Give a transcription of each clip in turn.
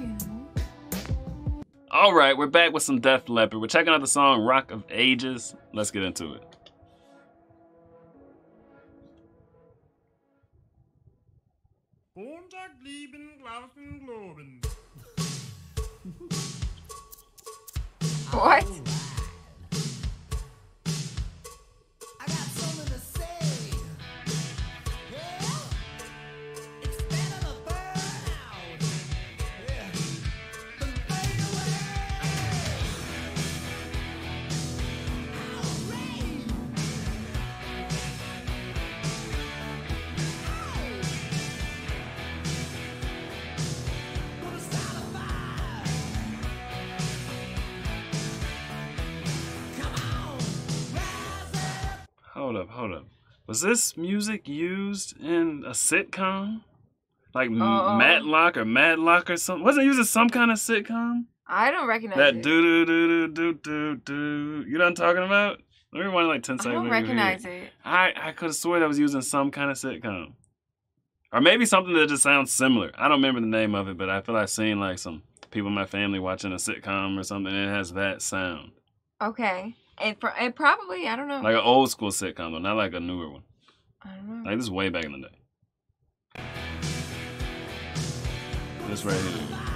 you. All right, we're back with some Def Leppard. We're checking out the song "Rock of Ages." Let's get into it. Montag lieben, glauben, globen. What? Oh. Hold up. Was this music used in a sitcom? Like Uh, Matlock or Madlock or something? Wasn't it used in some kind of sitcom? I don't recognize That it. do do do do do do do. You know what I'm talking about? Let me rewind like 10 seconds. I don't let me hear recognize it. I, I could have swore that was used in some kind of sitcom. Or maybe something that just sounds similar. I don't remember the name of it, but I feel I've seen like some people in my family watching a sitcom or something and it has that sound. Okay. It, it probably, I don't know. Like an old school sitcom though, not like a newer one. I don't know. Like this is way back in the day. This right here.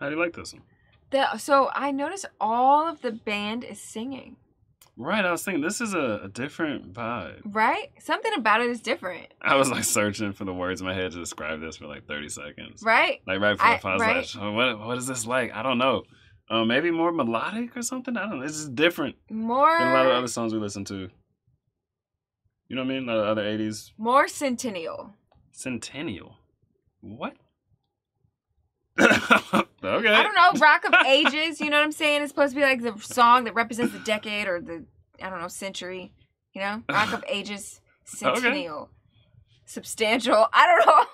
How do you like this one? The, so I noticed all of the band is singing, Right, I was thinking this is a, a different vibe. right? Something about it is different, I was like searching for the words in my head to describe this for like 30 seconds. right? Like right before I- I, I was right. like, "Oh, what, what is this like? I don't know. Uh, maybe more melodic or something? I don't know. It's just different More, than a lot of other songs we listen to. You know what I mean? A lot of other 80s. more centennial. Centennial. What? Okay. I don't know, Rock of Ages. You know what I'm saying? It's supposed to be like the song that represents the decade or the I don't know century. You know, Rock of Ages, centennial, substantial. I don't know.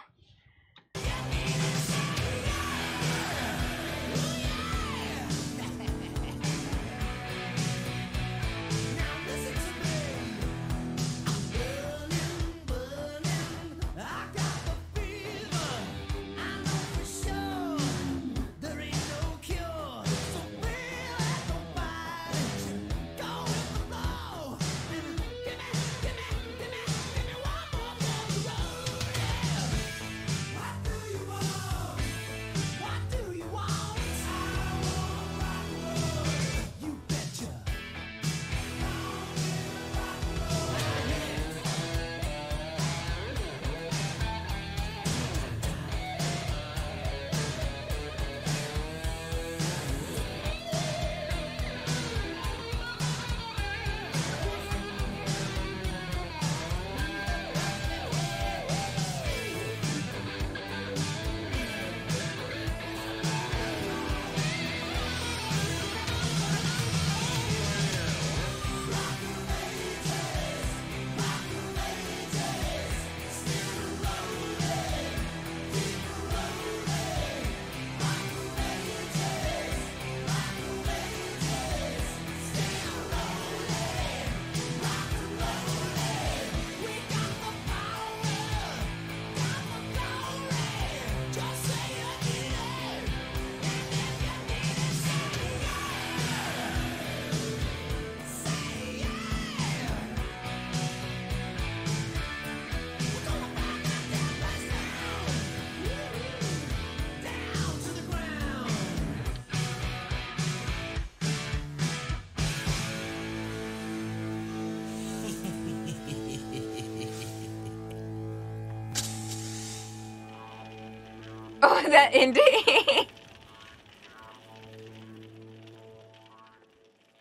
that ending.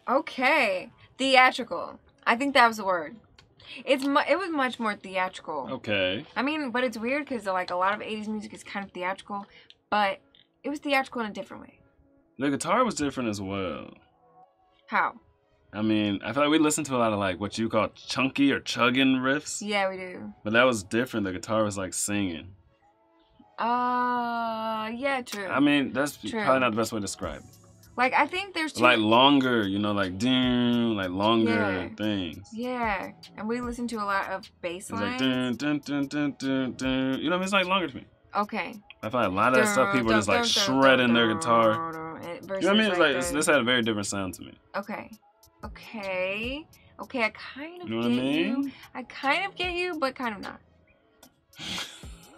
okay, theatrical. I think that was the word. It's mu- it was much more theatrical. Okay. I mean, but it's weird because like a lot of '80s music is kind of theatrical, but it was theatrical in a different way. The guitar was different as well. How? I mean, I feel like we listened to a lot of like what you call chunky or chugging riffs, Yeah, we do. but that was different. The guitar was like singing. Uh, yeah, true. I mean, that's True. probably not the best way to describe it. like I think there's two. Like longer, you know, like ding, like longer Yeah. things. yeah, and we listen to a lot of bass It's like lines. dun, dun, dun, dun, dun, dun. You know, what I mean? it's like longer to me. Okay. I find a lot of that stuff, people are just like shredding their guitar. You know what I mean? It's like this had a very different sound to me. Okay. Okay. Okay, I kind of You know what get I mean? you. I kind of get you, but kind of not.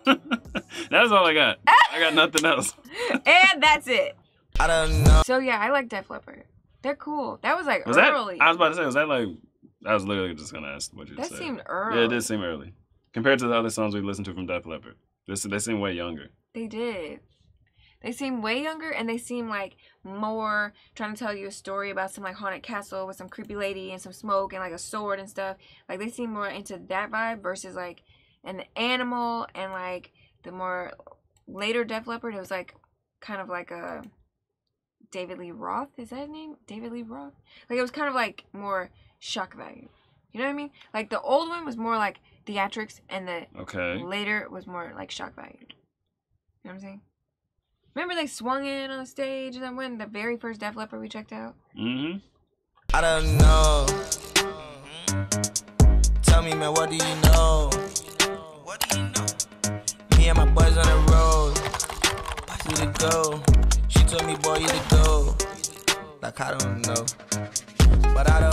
That's all I got. I got nothing else. and that's it. I don't know. So yeah, I like Def Leppard. They're cool. That was like Was that? early. I was about to say, was that like? I was literally just gonna ask what you that said. seemed early. Yeah, it did seem early compared to the other songs we listened to from Def Leppard. This they seem way younger. They did. They seem way younger and they seem like more trying to tell you a story about some like haunted castle with some creepy lady and some smoke and like a sword and stuff. Like they seem more into that vibe versus like an animal and like the more later Def Leppard. It was like kind of like a David Lee Roth. Is that his name? David Lee Roth. Like it was kind of like more shock value. You know what I mean? Like the old one was more like theatrics and the Okay. Later was more like shock value. You know what I'm saying? Remember they swung in on the stage and then when the very first Def Leppard we checked out? Mm-hmm. I don't know. Tell me, man, what do you know? Like, I don't know. But I don't